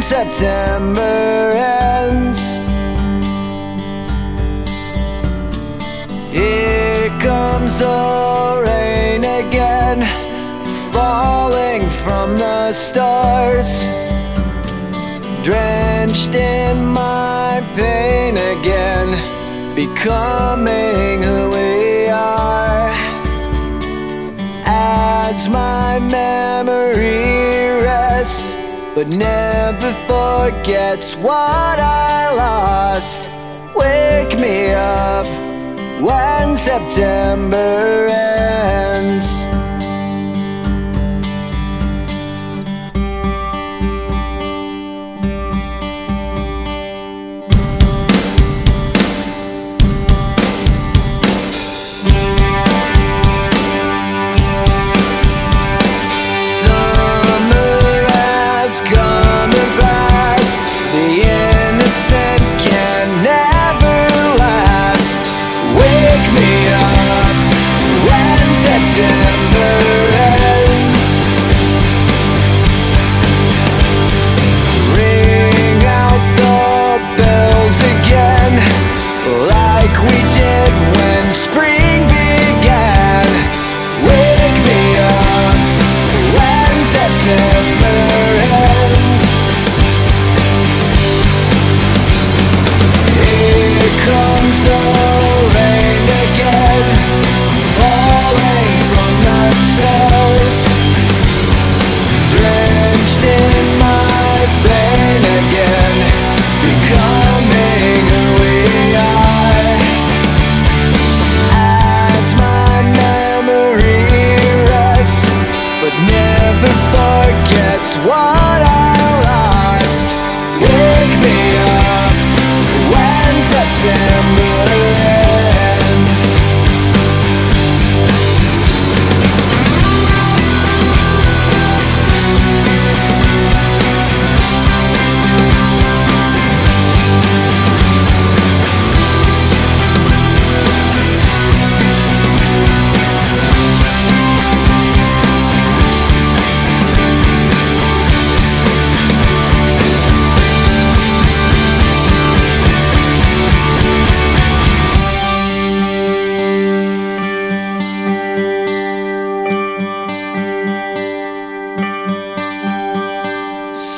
September ends. Here comes the rain again, falling from the stars. Drenched in my pain again, becoming who we are. As my memory but never forgets what I lost. Wake me up when September ends.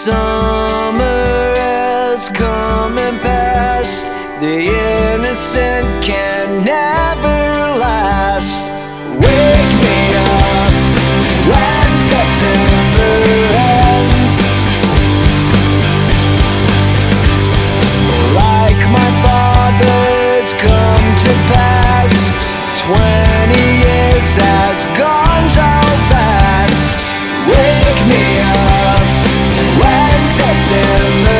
Summer has come and passed. The innocent can now Protecting